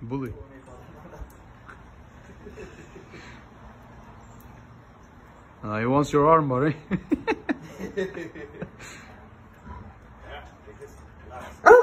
Були. Uh, he wants your arm, buddy.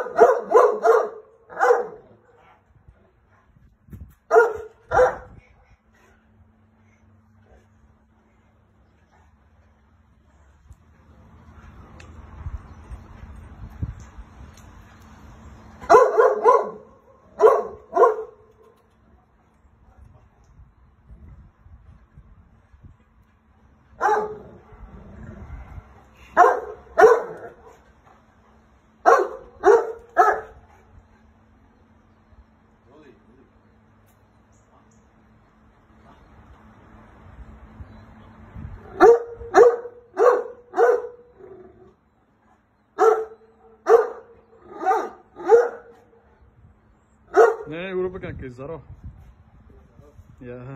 Nee, nee, we roepen kan kiezen, daarop. Ja.